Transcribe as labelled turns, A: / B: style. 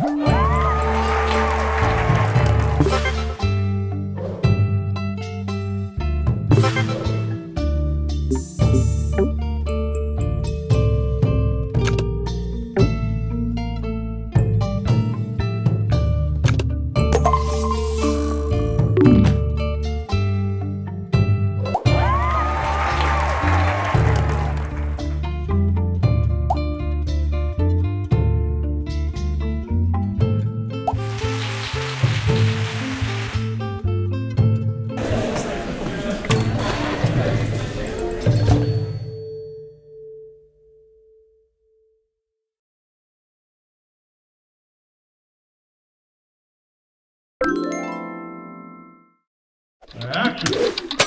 A: Bye. Action!